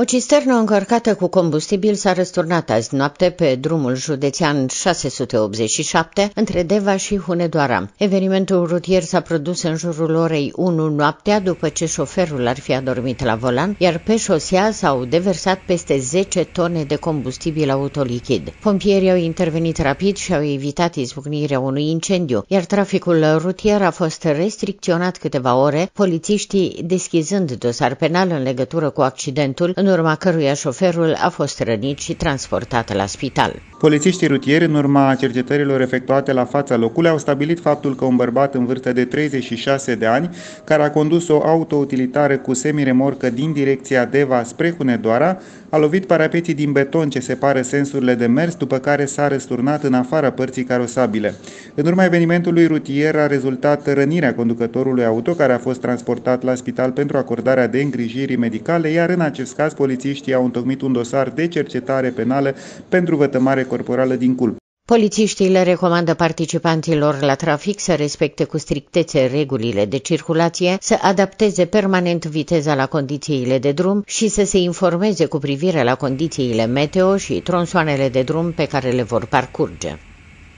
O cisternă încărcată cu combustibil s-a răsturnat azi noapte pe drumul județean 687 între Deva și Hunedoara. Evenimentul rutier s-a produs în jurul orei 1 noaptea după ce șoferul ar fi adormit la volan, iar pe șosea s-au deversat peste 10 tone de combustibil autolichid. Pompierii au intervenit rapid și au evitat izbucnirea unui incendiu, iar traficul rutier a fost restricționat câteva ore, polițiștii deschizând dosar penal în legătură cu accidentul în urma căruia șoferul a fost rănit și transportat la spital. Polițiștii rutieri, în urma cercetărilor efectuate la fața locului, au stabilit faptul că un bărbat în vârstă de 36 de ani, care a condus o autoutilitară cu semiremorcă din direcția Deva spre Hunedoara, a lovit parapeții din beton ce separă sensurile de mers, după care s-a răsturnat în afara părții carosabile. În urma evenimentului rutier a rezultat rănirea conducătorului auto, care a fost transportat la spital pentru acordarea de îngrijiri medicale, iar în acest caz polițiștii au întocmit un dosar de cercetare penală pentru vătămare corporală din culp. Polițiștii le recomandă participanților la trafic să respecte cu strictețe regulile de circulație, să adapteze permanent viteza la condițiile de drum și să se informeze cu privire la condițiile meteo și tronsoanele de drum pe care le vor parcurge.